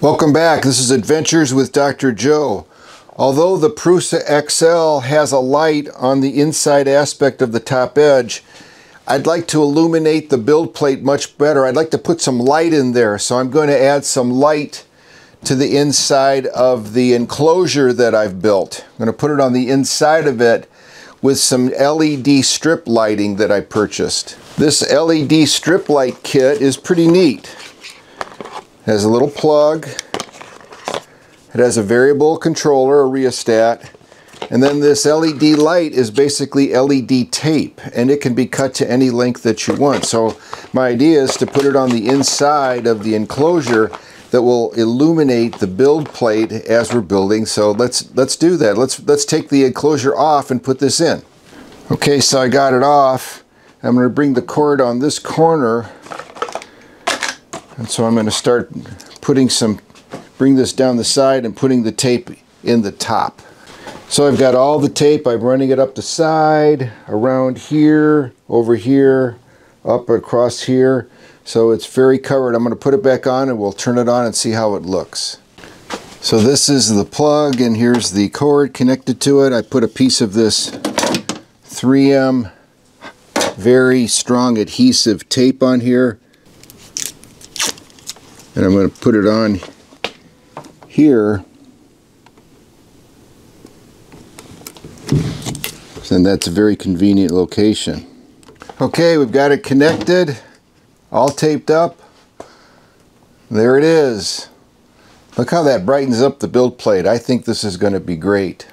Welcome back. This is Adventures with Dr. Joe. Although the Prusa XL has a light on the inside aspect of the top edge, I'd like to illuminate the build plate much better. I'd like to put some light in there, so I'm going to add some light to the inside of the enclosure that I've built. I'm going to put it on the inside of it with some LED strip lighting that I purchased. This LED strip light kit is pretty neat. It has a little plug. It has a variable controller, a rheostat. And then this LED light is basically LED tape and it can be cut to any length that you want. So my idea is to put it on the inside of the enclosure that will illuminate the build plate as we're building. So let's let's do that. Let's let's take the enclosure off and put this in. Okay, so I got it off. I'm going to bring the cord on this corner and so I'm going to start putting some, bring this down the side and putting the tape in the top. So I've got all the tape, I'm running it up the side, around here, over here, up across here. So it's very covered. I'm going to put it back on and we'll turn it on and see how it looks. So this is the plug and here's the cord connected to it. I put a piece of this 3M very strong adhesive tape on here and I'm going to put it on here and that's a very convenient location. Okay, we've got it connected, all taped up. There it is. Look how that brightens up the build plate. I think this is going to be great.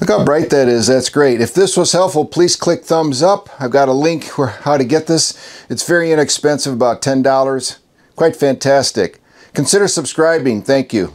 Look how bright that is. That's great. If this was helpful, please click thumbs up. I've got a link for how to get this. It's very inexpensive, about $10. Quite fantastic. Consider subscribing. Thank you.